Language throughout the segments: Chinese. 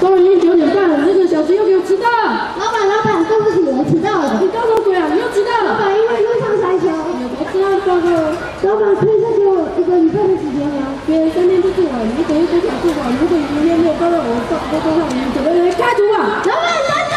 都已经九点半了，这个小子又给我迟到。老板，老板，对不起，我迟到了。你搞什么鬼啊？你又迟到了。老板，因为路上塞车。我知道报告。老板，可以再给我一个礼拜的时间吗？别人三天就做完，你等于多少做完？如果你明天没有报到我报报告上，你整个人开除啊！老板，等等。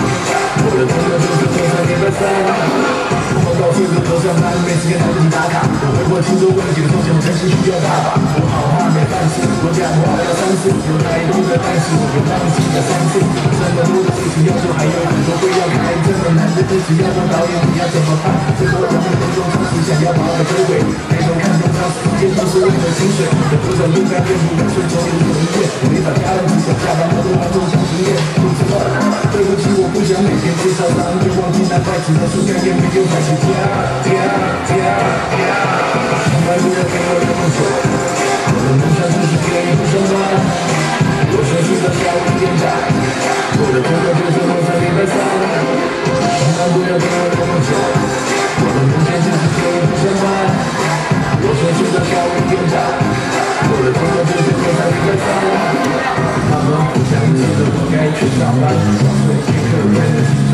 回过轻松问几个同学，真心需要爸爸。我好话没饭吃，我讲话要三思，有态度的但是有放弃的三次。这么多的事情要做，还有很多会要开，这么难的日子要当导演，你要怎么办？这波人们心中总是想要把我追尾，抬头看中场，一切都是为了薪水。有多少应该愿意要顺从有意愿，没法家人只想下班后都当中想经验。天介绍商，就忘记那筷子的树干也没有开始跳。跳跳，上班不要给我的梦想，我的梦想就是给你上班。我想睡到下午点钟，我的朋友就是我在礼拜三。上班不要给我的梦想，我的梦想就是给你上班。我想睡到下午点钟，我的朋友就是我在礼拜三。他们不想知道我该去上班，想睡一个人起床，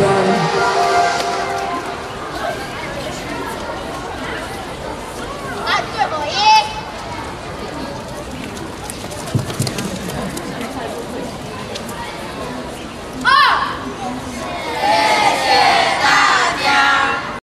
个